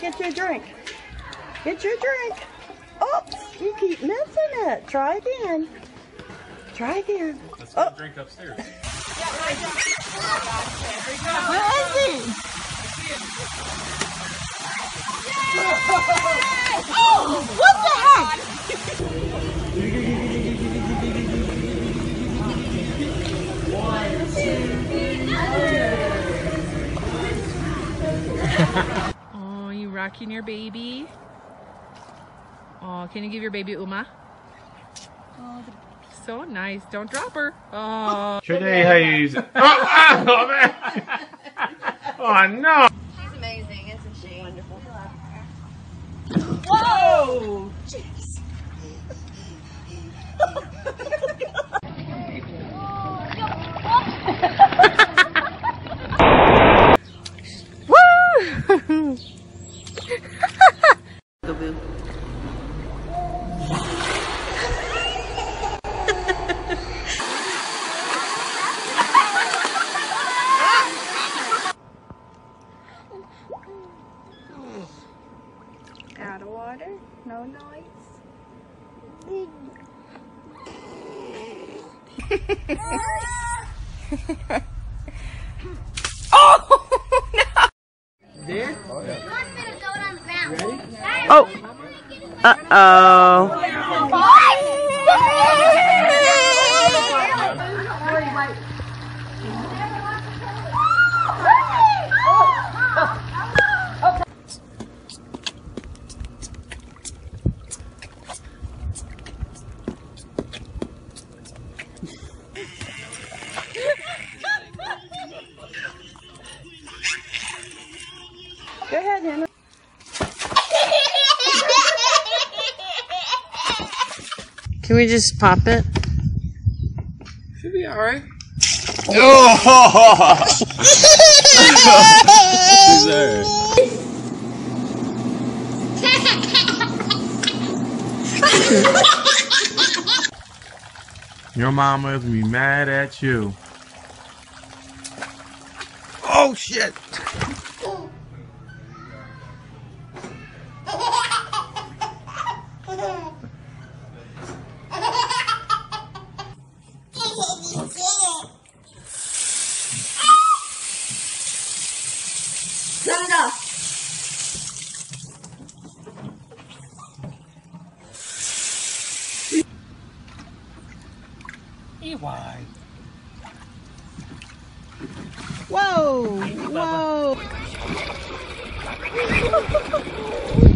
get you a drink. Get you a drink. Oops, you keep missing it. Try again. Try again. Let's get a oh. drink upstairs. Where is he? Oh, what the heck? Oh, you rocking your baby? Oh, can you give your baby Uma? Oh, so nice. Don't drop her. Oh. oh. Today, how you use it? Oh, oh, man. oh no! Out of water, no noise. Oh. Uh-oh. Can we just pop it? Should be alright. Your mama is gonna be mad at you. Oh shit! Whoa! Whoa!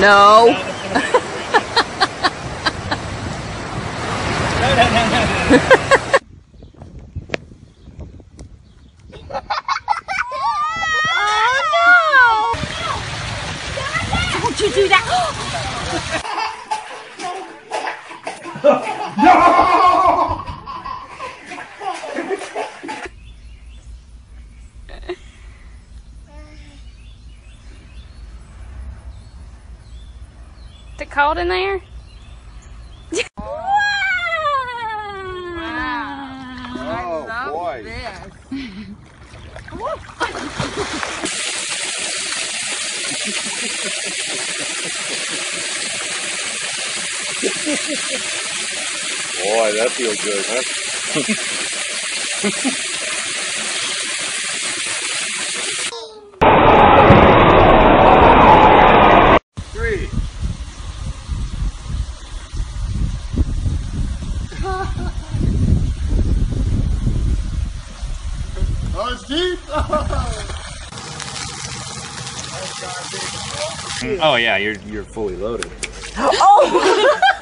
No. Don't you do that. Is it cold in there? Oh boy! Boy, that feels good, huh? Oh, it's deep! Oh yeah, you're you're fully loaded. Oh!